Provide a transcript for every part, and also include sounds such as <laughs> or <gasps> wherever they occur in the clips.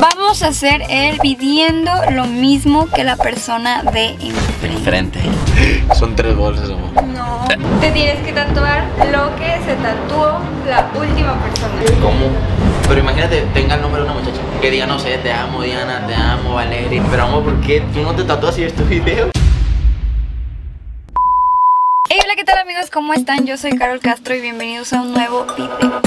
Vamos a hacer el pidiendo lo mismo que la persona de enfrente. Enfrente. <laughs> Son tres bolsas, amor. No. Te tienes que tatuar lo que se tatuó la última persona. ¿Cómo? Pero imagínate, tenga el nombre de una muchacha que diga, no sé, te amo Diana, te amo Valeria. Pero amor, ¿por qué tú no te tatúas y ves tu video? Hey, hola, ¿qué tal amigos? ¿Cómo están? Yo soy Carol Castro y bienvenidos a un nuevo video.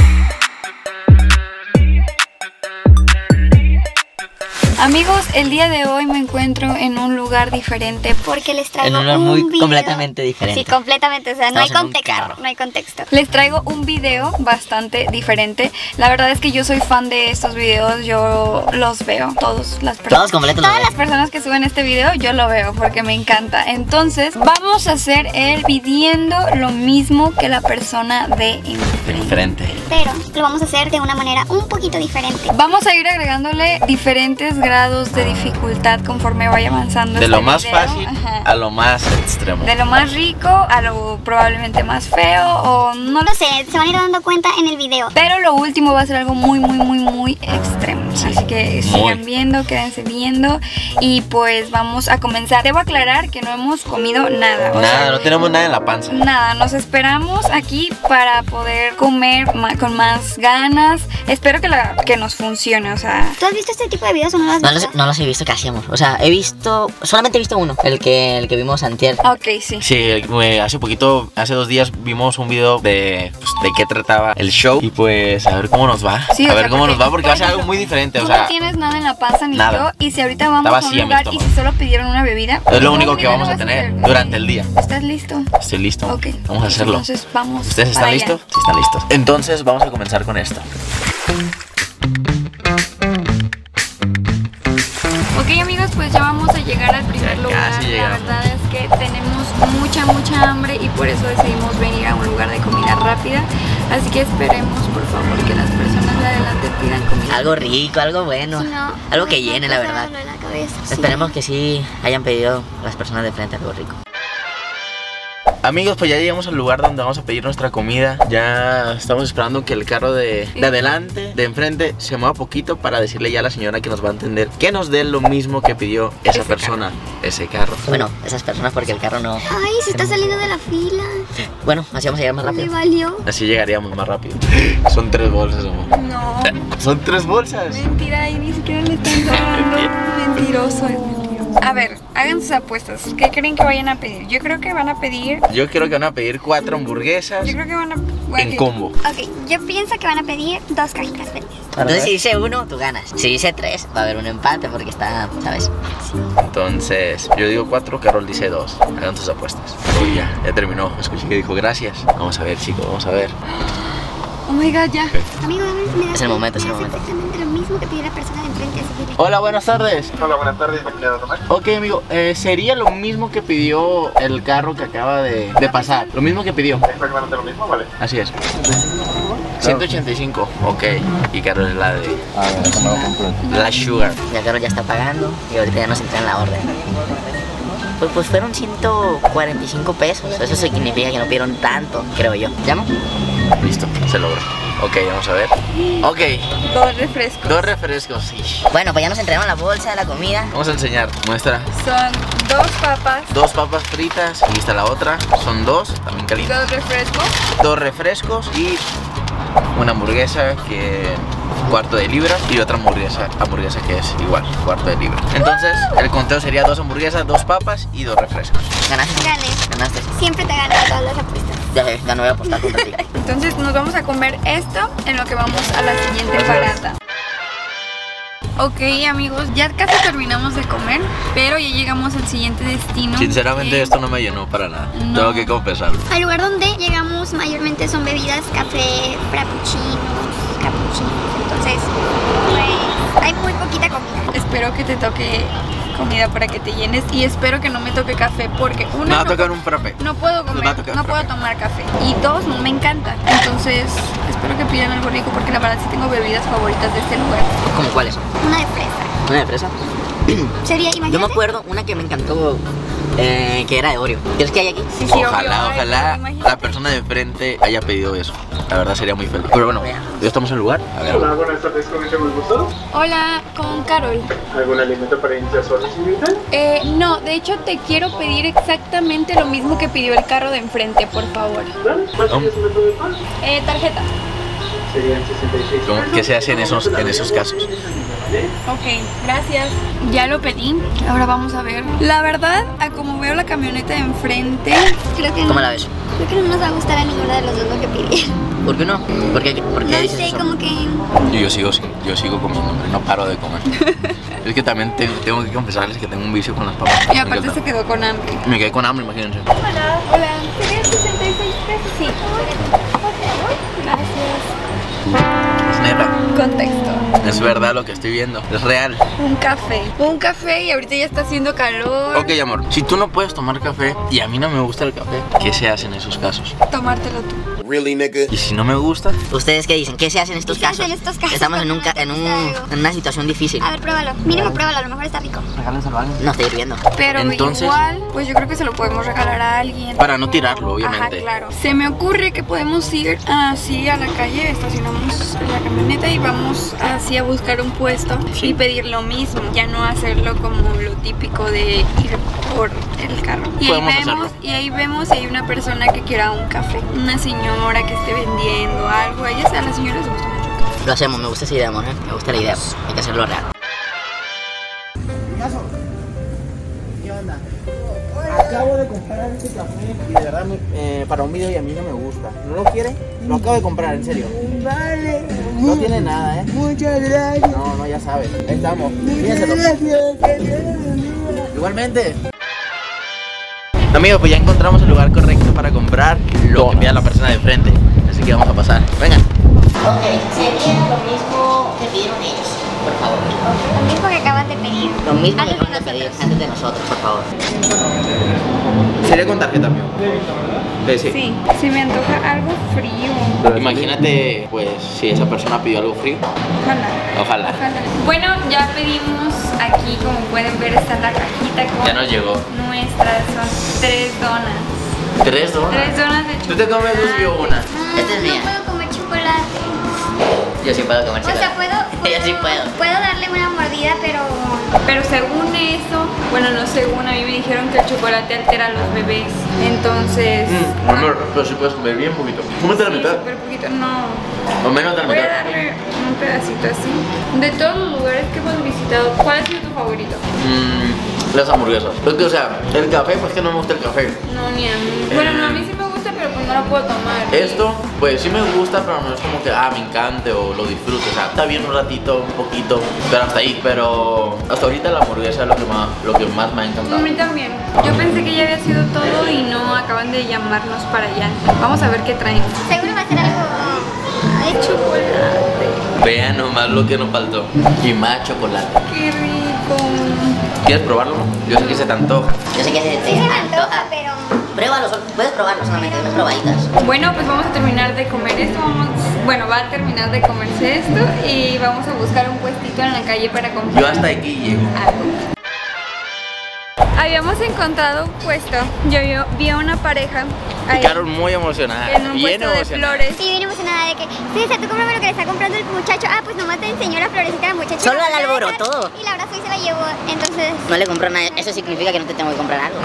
Amigos, el día de hoy me encuentro en un lugar diferente Porque les traigo En un lugar muy video. completamente diferente. Sí, completamente, o sea, no hay contexto, no hay contexto. Les traigo un video bastante diferente. La verdad es que yo soy fan de estos videos, yo los veo, todos las personas. Todos Todas las personas que suben este video yo lo veo porque me encanta. Entonces, vamos a hacer el pidiendo lo mismo que la persona de enfrente. Enfrente. Pero lo vamos a hacer de una manera un poquito diferente. Vamos a ir agregándole diferentes grados de dificultad conforme vaya avanzando. De este lo más video. fácil Ajá. a lo más extremo. De lo más rico a lo probablemente más feo o no lo No sé, se van a ir dando cuenta en el video. Pero lo último va a ser algo muy, muy, muy, muy extremo. Así que sigan viendo, quédense viendo. Y pues vamos a comenzar. Debo aclarar que no hemos comido nada. o Nada, sea, no tenemos nada en la panza. Nada, nos esperamos aquí para poder comer con más ganas. Espero que, la, que nos funcione, o sea. ¿Tú has visto este tipo de videos o no No los, no los he visto casi, amor. O sea, he visto. Solamente he visto uno, el que, el que vimos antier. Ok, sí. Sí, eh, hace poquito, hace dos días vimos un video de, pues, de qué trataba el show y pues a ver cómo nos va. Sí, a ver sea, cómo nos va porque por va a ser algo muy diferente, Tú o sea, no tienes nada en la panza ni nada. yo. Y si ahorita vamos a un lugar y si solo pidieron una bebida. es lo ¿cómo único que vamos a tener durante el día. ¿Estás listo? Estoy listo. Ok. Vamos a hacerlo. Entonces vamos. ¿Ustedes están allá. listos? Sí, están listos. Entonces vamos a comenzar con esto. Pues ya vamos a llegar al primer lugar. La verdad es que tenemos mucha, mucha hambre y por eso decidimos venir a un lugar de comida rápida. Así que esperemos, por favor, que las personas de adelante pidan comida. Algo rico, algo bueno. Si no, algo que llene, la verdad. la cabeza. Esperemos que sí hayan pedido las personas de frente algo rico. Amigos, pues ya llegamos al lugar donde vamos a pedir nuestra comida. Ya estamos esperando que el carro de, de adelante, de enfrente, se mueva poquito para decirle ya a la señora que nos va a entender que nos dé lo mismo que pidió esa Ese persona, ese carro. Bueno, esas personas porque el carro no. Ay, se está saliendo de la fila. Bueno, así vamos a llegar más Me rápido. valió. Así llegaríamos más rápido. <gasps> Son tres bolsas, amor. No, Son tres bolsas. mentira, y ni siquiera le están <laughs> dando. Mentiroso. A ver, hagan sus apuestas. ¿Qué creen que vayan a pedir? Yo creo que van a pedir. Yo creo que van a pedir cuatro hamburguesas Yo creo que van a. en combo. Ok, yo pienso que van a pedir dos cajitas verdes. Entonces, si dice uno, tú ganas. Si dice tres, va a haber un empate porque está, ¿sabes? Entonces, yo digo cuatro, Carol dice dos. Hagan sus apuestas. Uy, ya, ya terminó. Escuché que dijo gracias. Vamos a ver, chicos, vamos a ver. Oh my god, ya. Amigo, me das Es el momento, es el me momento. exactamente lo mismo que pidió la persona de enfrente. Así que Hola, buenas tardes. Hola, buenas tardes. ¿Me quiere tomar? Ok, amigo, eh, sería lo mismo que pidió el carro que acaba de, de pasar. Lo mismo que pidió. Exactamente lo mismo, ¿vale? Así es. 185, ok. Y Carol es la de A ver, déjame lo compro. la Sugar. Ya Carlos ya está pagando y ahorita ya nos entregan la orden. Pues, pues fueron 145 pesos. Eso significa que no pidieron tanto, creo yo. ¿Llamo? Listo, se logró. Ok, vamos a ver. Ok, Dos refrescos. dos refrescos. sí. Bueno, pues ya nos entregaron la bolsa de la comida. Vamos a enseñar. Muestra. Son dos papas, Dos papas fritas. Aquí está la otra. Son dos, también calientes. dos refrescos. Dos refrescos y una hamburguesa que cuarto de libra y otra hamburguesa, hamburguesa que es igual, cuarto de libra. Entonces, el conteo sería dos hamburguesas, dos papas y dos refrescos. ¿Ganaste? Gané. ¿Ganaste? Siempre te ganan todas las apuestas. Ya, sé, ya no voy a apostar contra ti. <laughs> Entonces nos vamos a comer esto en lo que vamos a la siguiente parada. Ok amigos, ya casi terminamos de comer, pero ya llegamos al siguiente destino. Sinceramente que- esto no me llenó para nada. No. Tengo que confesarlo. Al lugar donde llegamos mayormente son bebidas, café, frappuccinos, cappuccinos. Entonces, pues hay muy poquita comida. Espero que te toque comida para que te llenes y espero que no me toque café porque Me una va a no, tocar un frappe. no puedo comer, no puedo tomar café y dos no me encanta. Entonces espero que pidan algo rico porque la verdad sí tengo bebidas favoritas de este lugar. ¿Cómo cuáles? Una de fresa. ¿Una de fresa? <clears throat> Sería, imagínate. Yo me acuerdo una que me encantó Eh, que era de Oreo. ¿Crees que hay aquí? Sí, sí, ojalá, obvio. Ojalá la persona de enfrente haya pedido eso. La verdad sería muy feliz. Pero bueno, ya estamos en el lugar. A ver. Hola, buenas tardes, ¿con quién el gusto? Hola, con Carol. ¿Algún alimento para iniciar su orden, señorita? Eh, no, de hecho te quiero pedir exactamente lo mismo que pidió el carro de enfrente, por favor. ¿Vale? ¿Cuál sería su método de pago? Eh, tarjeta. Serían 66 ¿Cómo- ¿Qué se hace en esos, en esos casos? Ok, gracias. Ya lo pedí. Ahora vamos a ver. La verdad, a como veo la camioneta de enfrente, Creo que no, ¿Cómo la ves? creo que no nos va a gustar a ninguno de los dos lo que pidieron. ¿Por qué no? ¿Por qué, por qué No dices sé, eso? como que Yo, yo sigo, yo sigo comiendo, no paro de comer. <laughs> es que también tengo, tengo que confesarles que tengo un vicio con las papas. y aparte se quedó con hambre. Me quedé con hambre, imagínense. Hola. Hola. ¿Serían 66 pesos? Sí. Gracias. Es Contexto. es verdad lo que estoy viendo, es real. Un café. Un café y ahorita ya está haciendo calor. Ok, amor, si tú no puedes tomar café y a mí no me gusta el café, ¿qué se hace en esos casos? Tomártelo tú. Really, nigga? Y si no me gusta, ¿Ustedes qué dicen? ¿Qué se hace en estos ¿Qué se hace casos? en estos casos Estamos en, un ca- en, un- en una situación difícil. A ver, pruébalo. Mínimo pruébalo, a lo mejor está rico. No estoy hirviendo. Pero Entonces- igual, pues yo creo que se lo podemos regalar a alguien. para no tirarlo, Ajá, obviamente. claro. Se me ocurre que podemos ir así a la calle, estacionamos la camioneta y vamos así a buscar un puesto y pedir lo mismo. Ya no hacerlo como lo típico de ir por el carro. Y ahí vemos, hacerlo. y ahí vemos si hay una persona que quiera un café. Una señora que esté vendiendo algo. A ella, a las señoras les gusta mucho. Lo hacemos, me gusta esa idea, amor. ¿eh? Me gusta la idea. Hay que hacerlo real. ¿Qué onda? Acabo de comprar este café y de verdad eh, para un video y a mí no me gusta. ¿No lo quiere? Lo acabo de comprar, en serio. Vale. No tiene nada, ¿eh? Muchas gracias. No, no, ya sabes. Ahí estamos. Fíjenselo. Igualmente. Amigos, pues ya encontramos el lugar correcto para comprar lo que pida la persona de frente. Así que vamos a pasar. Vengan. Ok, sería lo mismo que pidieron ellos, por favor. Lo mismo que acabas de pedir. Lo mismo que Antes de acaban de pedir nosotros. antes de nosotros, por favor. Sería con tarjeta, amigo. Sí, si me antoja algo frío. Imagínate, pues, si esa persona pidió algo frío. Ojalá. Ojalá. Bueno, ya pedimos aquí, como pueden ver, está la cajita con Ya nos llegó. nuestras, son tres donas. ¿Tres donas? Tres donas de ¿Tú te comes dos y yo una? Esta es mía. No puedo comer chocolate. Yo sí puedo comer O sea, puedo, <laughs> Yo sí puedo. Puedo darle una mordida, pero Pero según eso, bueno, no según, a mí me dijeron que el chocolate altera a los bebés. Entonces. Mm, amor, pero si puedes comer bien poquito. Cómete la sí, mitad. súper poquito, no. O menos de la Voy a mitad. darle un pedacito así. De todos los lugares que hemos visitado, ¿cuál ha sido tu favorito? Mm, las hamburguesas. Es que, o sea, el café, pues que no me gusta el café. No, ni a mí. Bueno, no, a mí sí me gusta, no lo puedo tomar. Esto, pues sí me gusta, pero no es como que, ah, me encante o lo disfruto. O sea, está bien un ratito, un poquito, pero hasta ahí. Pero hasta ahorita la hamburguesa es lo que más, lo que más me ha A encantado. mí también. Yo pensé que ya había sido todo y no acaban de llamarnos para allá. Vamos a ver qué traen. seguro va a ser algo de chocolate. Vean nomás lo que nos faltó. Y más chocolate. Qué rico. ¿Quieres probarlo? Yo sé que se te antoja. Yo sé que se te antoja. Antoja, pero Pruébalo, sol- puedes probarlo solamente, unas probaditas. Bueno, pues vamos a terminar de comer esto. Vamos, bueno, va a terminar de comerse esto y vamos a buscar un puestito en la calle para comprar. Yo hasta aquí llego. algo. Habíamos encontrado un puesto. Yo, yo vi a una pareja Y ahí, Carol muy emocionada. en un bien puesto de emocionada. flores. sí, bien emocionada de que, César, tú cómprame lo que le está comprando el muchacho. Ah, pues nomás te enseñó la florecita al muchacho. Solo la la volvió a alborotó. Y la abrazó y se la llevó. Entonces, No le compró nada, eso significa que no te tengo que comprar algo.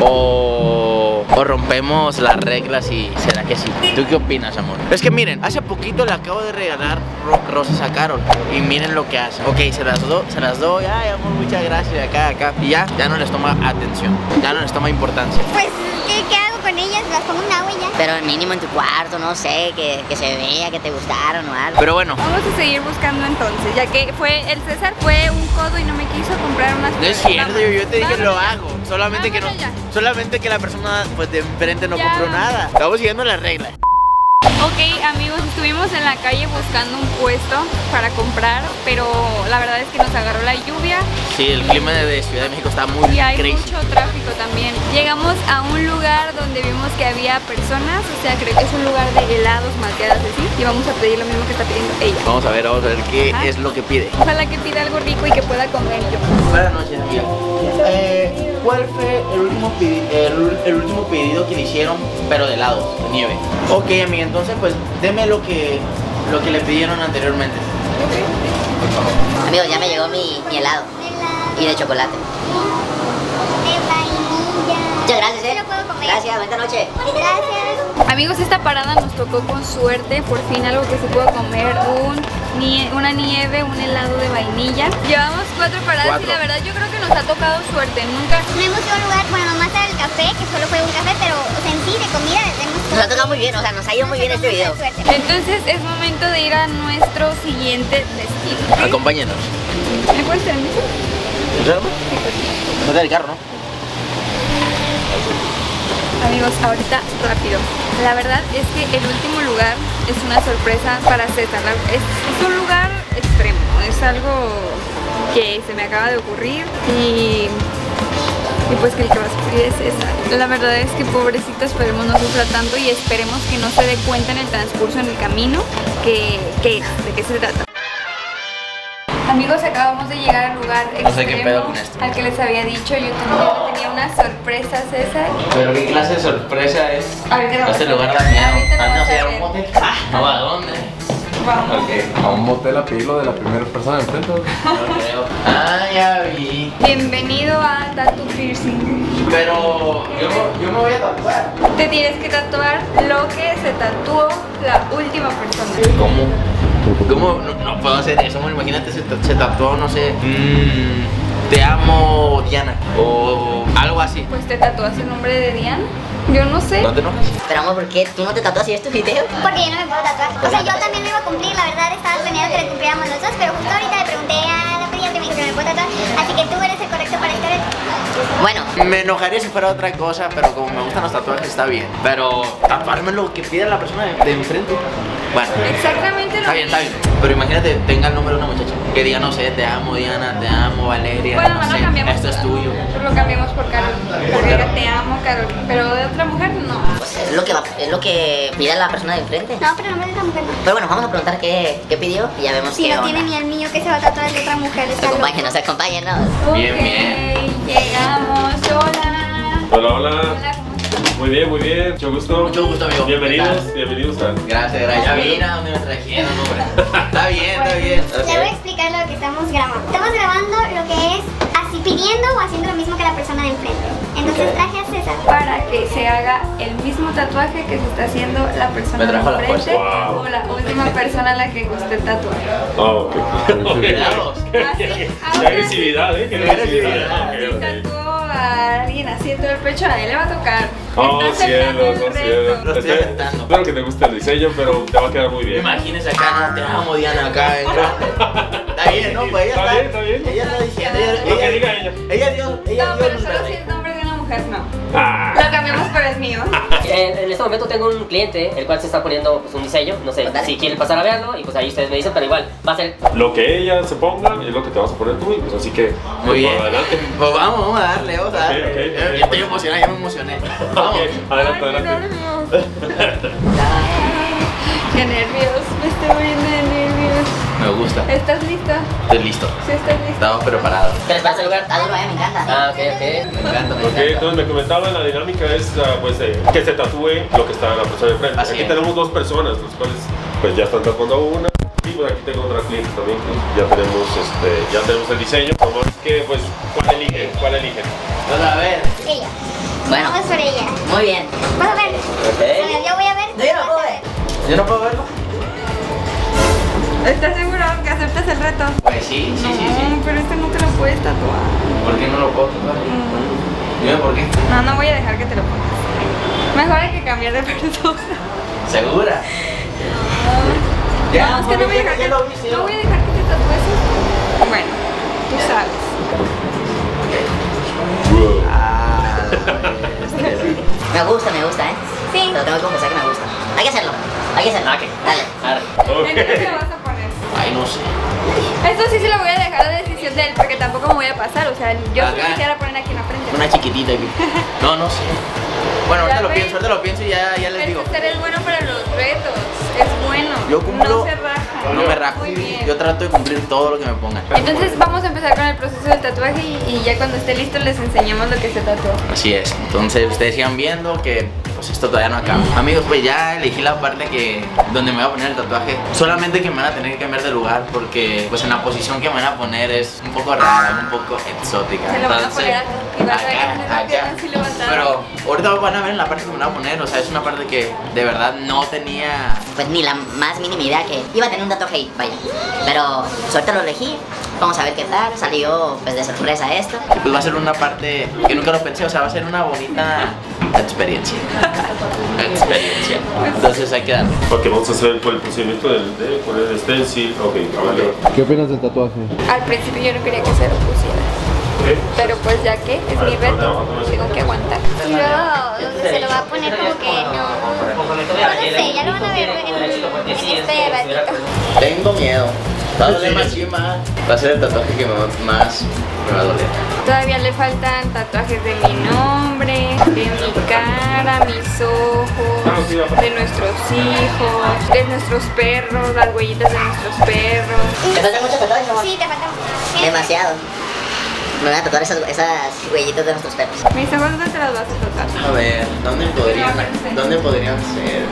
O, o rompemos las reglas y será que sí. ¿Tú qué opinas, amor? Es que miren, hace poquito le acabo de regalar ro- rosas a Carol y miren lo que hace. Ok, se las, do, se las doy, ay amor, muchas gracias, acá, acá. Y ya, ya no les toma atención, ya no les toma importancia. pues, ¿qué, qué hago con ellas? Las pongo en agua y ya. Pero al mínimo en tu cuarto, no sé, que, que se vea, que te gustaron o algo. Pero bueno, Vamos a seguir buscando entonces, ya que fue el César fue un codo y no me quiso comprar unas no es cierto, yo, yo te dije Vámonos lo ya. hago. Solamente que no, ya. solamente que la persona pues de enfrente no Ya. compró nada. Estamos siguiendo las reglas. Ok amigos, estuvimos en la calle buscando un puesto para comprar, pero la verdad es que nos agarró la lluvia Sí, el clima de, de Ciudad de México está muy y hay crazy. mucho tráfico también. Llegamos a un lugar donde vimos que había personas, o sea, creo que es un lugar de helados, malteadas así, y vamos a pedir lo mismo que está pidiendo ella. Vamos a ver, vamos a ver qué Ajá. es lo que pide. Ojalá que pida algo rico y que pueda comer yo. Buenas noches, tía. Eh, cuál fue el último, el, el último pedido que le hicieron, pero de helados, de nieve. Ok, amiga, entonces pues deme lo que, lo que le pidieron anteriormente. Amigos, ya me llegó mi. Helado Y de chocolate. Muchas gracias, eh. lo puedo comer. Gracias, buena noche. Gracias. Amigos, esta parada nos tocó con suerte, por fin algo que se pudo comer, un nie- una nieve, un helado de vainilla. Llevamos cuatro paradas Cuatro. y la verdad yo creo que nos ha tocado suerte, nunca... No hemos ido a un lugar, bueno, nomás al café, que solo fue un café, pero o sea, en sí de comida hemos Nos ha tocado muy bien, o sea, nos ha ido muy bien este video. Entonces es momento de ir a nuestro siguiente destino. Acompáñenos. ¿Me del carro, ¿no? Amigos, ahorita rápido. La verdad es que el último lugar es una sorpresa para César. Es, un lugar extremo, es algo que se me acaba de ocurrir y, pues que el que va a sufrir es César. La verdad es que pobrecito, esperemos no sufra tanto y esperemos que no se dé cuenta en el transcurso en el camino que, que de qué se trata. Amigos, acabamos de llegar al lugar No sé qué extremo pedo con esto. al que les había dicho. Yo tenía, tenía una sorpresa, César. Pero qué clase de sorpresa es. Ahorita Este a lugar ver. da miedo. Ahorita lo Ah, no, a un motel. Ah, no, ¿a dónde? Vamos. A un motel a pedirlo de la primera persona enfrente. No creo. Ah, ya vi. Bienvenido a Tattoo Piercing. Pero yo, no- yo me voy a tatuar. Te tienes que tatuar lo que se tatuó la última persona. ¿Cómo? ¿Cómo? No, no puedo hacer eso. Bueno, imagínate, se, se tatuó, no sé. mm, te amo, Diana. O algo así. Pues te tatúas el nombre de Diana. Yo no sé. ¿No te enojas? Pero amor, ¿por qué tú no te tatúas y ves tu video? Porque yo no me puedo tatuar. O sea, yo también lo iba a cumplir, la verdad estaba planeado que lo cumpliéramos los dos, pero justo ahorita le pregunté a la y me dijo que me puedo tatuar. Así que tú eres el correcto para reto. Bueno, Me enojaría si fuera otra cosa, pero como me gustan los tatuajes está bien. Pero tatuarme lo que pida la persona de, de enfrente. Bueno. Exactamente lo Está bien, está bien. Pero imagínate, tenga el nombre de una muchacha. Que diga, no sé, te amo Diana, te amo Valeria. Bueno, no sé, cambiamos. esto es tuyo. Lo cambiamos por Carol. Porque Carol. te amo, Carol. Pero de otra mujer, no. pues es lo que va, es lo que pide la persona de enfrente. No, pero no me esa mujer. Pero bueno, vamos a preguntar qué, qué pidió y ya vemos Si qué no onda. tiene ni el mío que se va a tatuar el de otra mujer, está loco. Acompáñenos, acompáñenos. Bien, bien. Llegamos. Hola. Hola, hola. Hola, ¿cómo estás? Muy bien, muy bien. Mucho gusto. Mucho gusto, amigo. ¿Qué Bienvenidos, bienvenidos a. Gracias, gracias. Ya vi a dónde me trajeron, hombre. <laughs> Está bien, está bien. Le voy a explicar lo que estamos grabando. Estamos grabando pidiendo o haciendo lo mismo que la persona de enfrente. Entonces Ok. traje a César. para que se haga el mismo tatuaje que se está haciendo la persona de enfrente. Wow. o la última persona a la que usted tatuar. Ah, ok. <laughs> Cuidados. Así, Qué ahora agresividad, ¿eh? Qué Qué agresividad. Alguien así en todo el pecho, a nadie le va a tocar. Oh, cielos, el oh, reto. cielos. Lo estoy Espero- aceptando. Espero que te guste el diseño, pero te va a quedar muy bien. Imagínese acá, no te amo Diana acá en grande. <laughs> Está bien, ¿no? Pues ella Está está, bien, está bien. Ella está diciendo. Ella, Lo que ella- diga ella. Ella dio, ella No, dio luz verde. Mujer, no. Ah. Lo cambiamos por el mío. En, en este momento tengo un cliente el cual se está poniendo pues, un diseño, no sé si quieren pasar a verlo y pues ahí ustedes me dicen, pero igual va a ser Lo que ella se ponga es lo que te vas a poner tú, y pues así que. Muy pues, bien. Adelante. Pues vamos, vamos a darle, vamos a darle. ok, Yo- ok. Yo estoy emocionado, ya me emocioné. Vamos. Ok, adelante, Ay, qué adelante. <laughs> nervios. Qué nervios, me estoy muriendo de nervios. Me gusta. Estoy listo. Sí, estás listo. Estamos preparados. ¿Qué les parece el lugar? Eh, me encanta. Ah, ok, ok. Me encanta, me Ok, encanta. entonces me comentaba la dinámica es ah, pues eh, que se tatúe lo que está en la persona de frente. Así aquí es. tenemos dos personas, los cuales pues ya están tatuando una. Y pues aquí tengo otra cliente también, pues ya tenemos este, ya tenemos el diseño. Nomás que pues, ¿cuál eligen? ¿Cuál eligen? Vamos a ver. Ella. Bueno, Vamos por ella. muy bien. Vamos a ver. Bueno, yo voy a ver. Yo no puedo ver. ¿Yo no puedo verlo? ¿Estás seguro que aceptas el reto? Pues sí, sí, sí, sí. No, pero este no te lo puedes tatuar. ¿Por qué no lo puedo tatuar? Dime por qué. No, no voy a dejar que te lo pongas. Mejor hay que cambiar de <laughs> persona. ¿Segura? No, es que no voy a dejar que, ya no voy a dejar que te tatúes. Bueno, tú sabes. Ah. Me gusta, me gusta, ¿eh? Sí. Pero tengo que confesar que me gusta. Hay que hacerlo. Hay que hacerlo. Ah, ok. Dale. Arre. ¿En Ay, no sé. Esto sí se lo voy a dejar a decisión de él porque tampoco me voy a pasar. O sea, yo sí Acá. quisiera poner aquí en la frente. Una chiquitita aquí. <laughs> No, no sé. Bueno, ahorita lo pienso, ahorita lo pienso y ya, ya les digo. Este ser es bueno para los retos. Es bueno. Yo cumplo- No se. No me rajo. Yo trato de cumplir todo lo que me pongan. Entonces vamos a empezar con el proceso del tatuaje y, y ya cuando esté listo les enseñamos lo que se tatuó. Así es. Entonces ustedes sigan viendo que pues esto todavía no acaba. Amigos, pues ya elegí la parte que donde me voy a poner el tatuaje. Solamente que me van a tener que cambiar de lugar porque pues en la posición que me van a poner es un poco rara, un poco exótica. Se lo van a Entonces, poner acá. Acá, acá. levantada. Pero ahorita van a ver en la parte que me van a poner, o sea, es una parte que de verdad no tenía Pues ni la más mínima idea que iba a tener un tatuaje ahí, vaya. Pero suerte lo elegí, vamos a ver qué tal, salió pues de sorpresa esto. pues va a ser una parte que nunca lo pensé, o sea, va a ser una bonita experiencia. <laughs> experiencia. Entonces hay que darle. Ok, vamos a hacer el, el procedimiento del, de poner el stencil. Ok, vale. ¿Qué opinas del tatuaje? Al principio yo no quería que se lo pusiera. Pero pues ya que es mi reto, tengo que aguantar. Y luego donde se lo va a poner como que no. No sé, ya lo van a ver en, en este ratito. Tengo miedo. Va a doler más y más. Va a ser el tatuaje que más me va a doler. Todavía le faltan tatuajes de mi nombre, de mi cara, mis ojos, de nuestros hijos, de nuestros perros, las huellitas de nuestros perros. ¿Te faltan muchos tatuajes, amor? Sí, te falta mucho. Demasiado. Me van a tatuar esas, esas huellitas de nuestros perros. Mis ojos no te las vas a tatuar. A ver, ¿dónde podrían, ¿dónde podrían ser?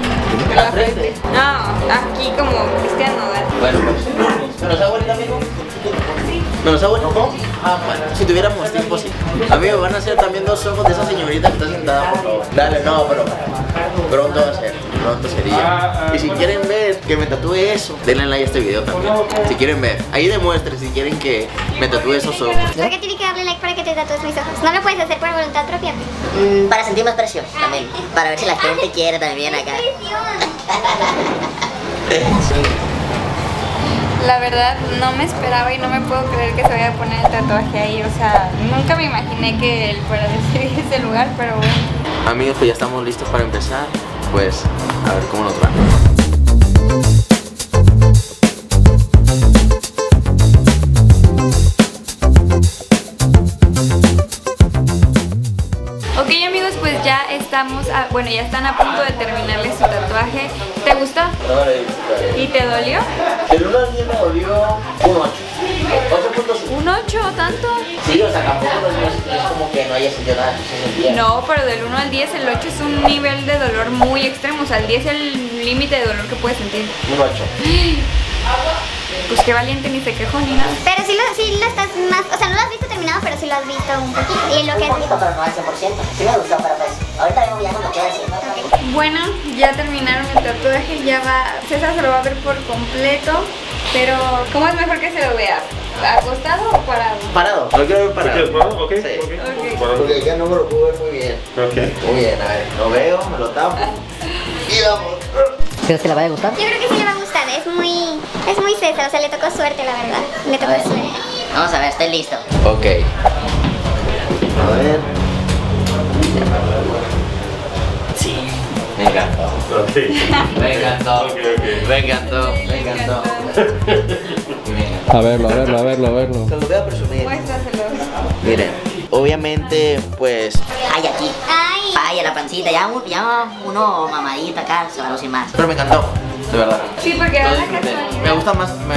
¿En la frente? No, aquí como Cristian Nodal. Bueno, pues. ¿Me los hago ahorita, amigo? ¿Me los hago ahorita? Ah, bueno, si tuviéramos tiempo, sí. Amigo, van a ser también dos ojos de esa señorita que está sentada, por favor. Dale, no, pero pronto va a ser, pronto sería. Y si quieren ver que me tatúe eso, denle like a este video también. Si quieren ver, ahí demuestren si quieren que me tatúe esos ojos. ¿Por qué tiene que darle like para que te tatúes mis ojos? No lo puedes hacer por voluntad propia. Mm, para sentir más presión también. Para ver si la <laughs> gente quiere también acá. La verdad no me esperaba y no me puedo creer que se vaya a poner el tatuaje ahí. O sea, nunca me imaginé que él fuera de ese- ese lugar, pero bueno. Amigos, pues ya estamos listos para empezar. Pues, a ver cómo nos va. Ok amigos, pues ya estamos, a- bueno, ya están a punto de terminarle su tatuaje. ¿Te gustó? ¿Y te dolió? El 1 al 10 me dolió un 8. 8.5. ¿Un 8 o tanto? Sí, o sea, tampoco no es, es como que no haya sentido nada. No, pero del 1 al 10 el 8 es un nivel de dolor muy extremo. O sea, el 10 es el límite de dolor que puedes sentir. Un 8. Pues qué valiente, ni se quejó ni nada. Pero sí lo, sí lo estás más. O sea, no lo has visto terminado, pero sí lo has visto un poquito. Y lo que Un poquito, pero no al 100%. Sí me gustó, pero pues ahorita vemos ya cuando quede así. Bueno, ya terminaron el tatuaje, ya va, César se lo va a ver por completo, pero ¿cómo es mejor que se lo vea? ¿Acostado o parado? Parado, lo quiero ver ¿Te parado. parado? Ok, Sí. ok. Ok. Parado. Porque ya no me lo puedo ver muy bien. Ok. Muy bien, a ver, lo veo, me lo tapo. Y vamos. ¿Crees que le vaya a gustar? Yo creo que sí le va a gustar. Es muy. Es muy César. O sea, le tocó suerte, la verdad. Le tocó ver. suerte. Vamos a ver, estoy listo. Ok. A ver. Sí, me encantó. Ok. Me encantó. Ok, ok. Me encantó, me encantó. Me <laughs> encantó. A verlo, a verlo, a verlo, a verlo. Se los voy a presumir. Muéstraselo. Miren, obviamente, pues Ay, aquí. Ay. Ay, en la pancita. Ya, un- ya uno mamadito acá se va a lucir más. Pero me encantó, de verdad. Sí, porque Lo da la casualidad. Me gusta más, me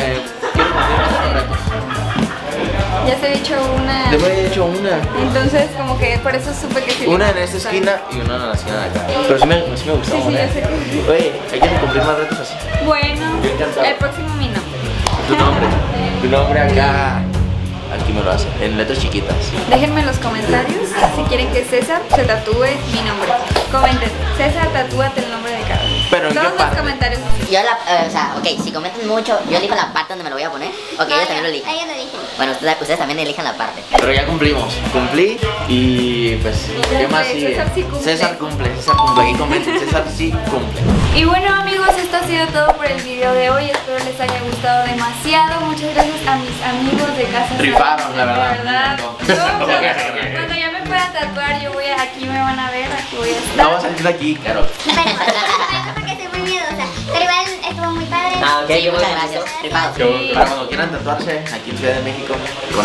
quiero cumplir más. Ya se ha hecho una. Yo me he hecho una. Entonces, como que por eso supe que sí. Una en esta esquina y una en la esquina de acá. Pero sí me, sí me gustó. Sí, sí, ¿eh? yo sé que. Oye, hay que cumplir más retos así. Bueno, Yo encantado. el próximo mi no. Tu nombre. Tu nombre acá. Aquí me lo hace. En letras chiquitas. Déjenme en los comentarios si quieren que César se tatúe mi nombre. Comenten, César, tatúate el nombre de cada uno. Pero ¿en qué Todos los parte? comentarios. Yo la, eh, o sea, ok, si comentan mucho, yo elijo la parte donde me lo voy a poner. Ok, ellos también lo eligen. Ellos lo dije. Bueno, ustedes, ustedes también eligen la parte. Pero ya cumplimos. Cumplí y pues, ¿qué más sigue? César sí cumple. César cumple, César cumple. Aquí comenten, César sí cumple. Y bueno amigos, todo por el video de hoy. Espero les haya gustado demasiado. Muchas gracias a mis amigos de casa. Rifaron, la verdad. Verdad. Yo, cuando, ya me pueda tatuar, yo voy a, aquí me van a ver, aquí voy a estar. Vamos a salir de aquí, <laughs> no porque soy muy miedosa. Pero igual estuvo muy padre. Ah, ok, Sí, muchas muchas gracias. Para cuando quieran tatuarse aquí en Ciudad de México.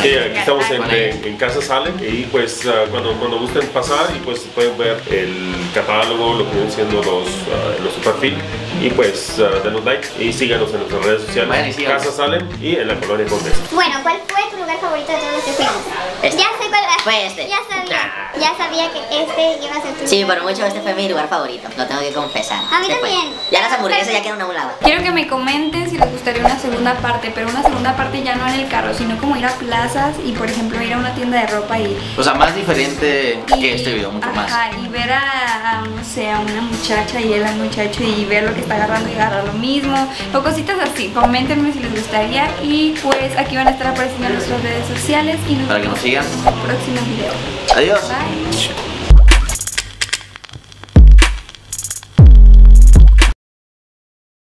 Sí, aquí estamos en, en- en Casa Sale y pues ah, cuando, cuando gusten pasar y pues pueden ver el catálogo, lo que vienen siendo los, ah, nuestro perfil Y pues uh, denos like y síganos en nuestras redes sociales. Vayan y síganos. Casa Salen y en la colonia Condesa. Bueno, ¿cuál fue tu lugar favorito de todos los que fuimos? Este. Ya sé cuál Fue este. Ya sabía. Ya sabía que este iba a ser tu Sí, lugar por mucho este fue mi lugar favorito, lo tengo que confesar. A mí también. Ya las hamburguesas ya quedan a un lado. Quiero que me comenten si les gustaría una segunda parte, pero una segunda parte ya no en el carro, sino como ir a plazas y por ejemplo ir a una tienda de ropa y... O sea, más diferente y- que este video, mucho más. Ajá, y ver a, a, no sé, a una muchacha y él al muchacho y ver lo que está agarrando y agarrar lo mismo, o cositas así. Coméntenme si les gustaría y pues aquí van a estar apareciendo nuestras redes sociales y nos Para que nos vemos sigan. en el próximo video. Adiós. Bye.